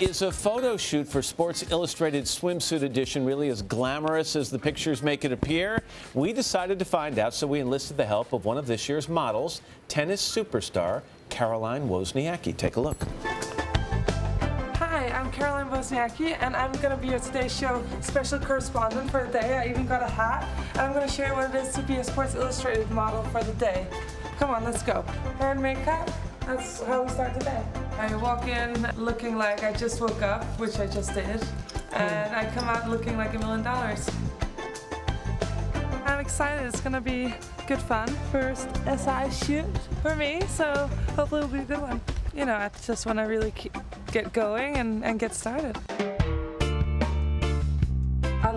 Is a photo shoot for Sports Illustrated swimsuit edition really as glamorous as the pictures make it appear? We decided to find out, so we enlisted the help of one of this year's models, tennis superstar Caroline Wozniacki. Take a look. Hi, I'm Caroline Wozniacki, and I'm going to be your Today Show special correspondent for the day. I even got a hat, and I'm going to show you what it is to be a Sports Illustrated model for the day. Come on, let's go. Hair and makeup, that's how we start the day. I walk in looking like I just woke up, which I just did, hmm. and I come out looking like a million dollars. I'm excited, it's going to be good fun. First SI shoot for me, so hopefully it'll be a good one. You know, I just want to really keep, get going and, and get started.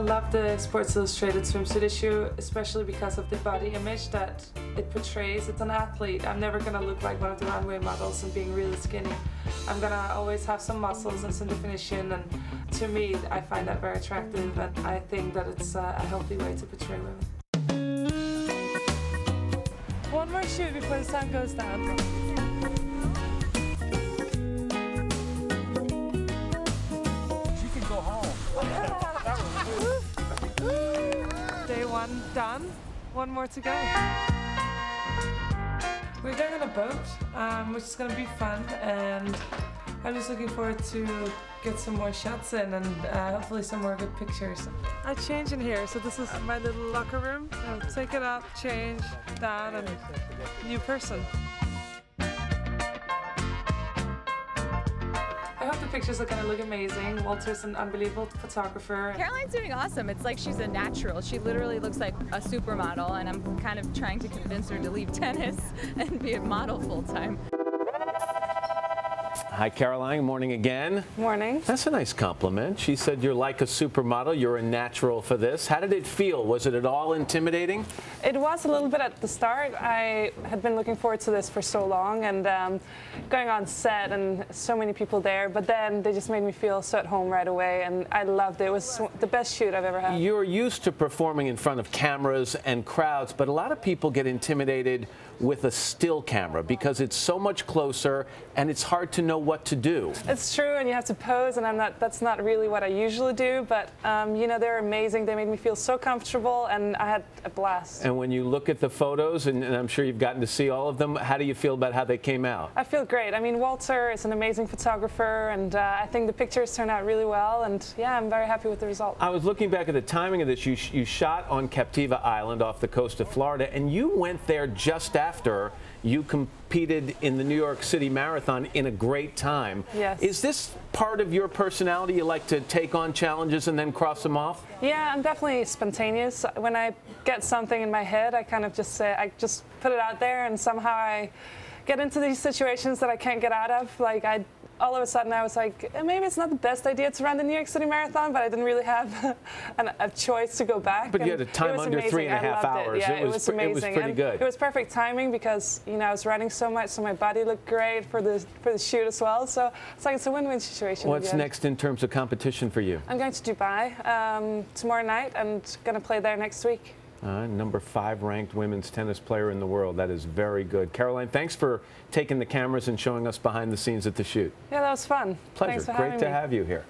Love the Sports Illustrated swimsuit issue, especially because of the body image that it portrays. It's an athlete. I'm never gonna look like one of the runway models and being really skinny. I'm gonna always have some muscles and some definition, and to me, I find that very attractive, and I think that it's uh, a healthy way to portray women. One more shoot before the sun goes down. One done. One more to go. We're going on a boat, um, which is going to be fun, and I'm just looking forward to get some more shots in and uh, hopefully some more good pictures. I change in here, so this is my little locker room. I'll take it up, change, down, and new person. I hope the pictures are gonna look amazing. Walter's an unbelievable photographer. Caroline's doing awesome. It's like she's a natural. She literally looks like a supermodel, and I'm kind of trying to convince her to leave tennis and be a model full time. Hi, Caroline. Morning again. Morning. That's a nice compliment. She said you're like a supermodel. You're a natural for this. How did it feel? Was it at all intimidating? It was a little bit at the start. I had been looking forward to this for so long and um, going on set and so many people there, but then they just made me feel so at home right away and I loved it. It was the best shoot I've ever had. You're used to performing in front of cameras and crowds, but a lot of people get intimidated with a still camera because it's so much closer and it's hard to know what to do. It's true, and you have to pose, and I'm not. That's not really what I usually do. But um, you know, they're amazing. They made me feel so comfortable, and I had a blast. And when you look at the photos, and, and I'm sure you've gotten to see all of them, how do you feel about how they came out? I feel great. I mean, Walter is an amazing photographer, and uh, I think the pictures turned out really well. And yeah, I'm very happy with the result. I was looking back at the timing of this. You, you shot on Captiva Island off the coast of Florida, and you went there just after you competed in the New York City Marathon in a great time. Yes. Is this part of your personality? You like to take on challenges and then cross them off? Yeah, I'm definitely spontaneous. When I get something in my head, I kind of just say, I just put it out there, and somehow I get into these situations that I can't get out of. Like I all of a sudden I was like, eh, maybe it's not the best idea to run the New York City Marathon, but I didn't really have an, a choice to go back. But you had a time under amazing. three and a half hours. It. Yeah, it, was, it was amazing. It was pretty and good. It was perfect timing because you know I was running so much, so my body looked great for the for the shoot as well. So it's like it's a win-win situation. What's next in terms of competition for you? I'm going to Dubai um, tomorrow night and going to play there next week. Uh, number five ranked women's tennis player in the world. That is very good. Caroline, thanks for taking the cameras and showing us behind the scenes at the shoot. Yeah, that was fun. Pleasure. Great to me. have you here.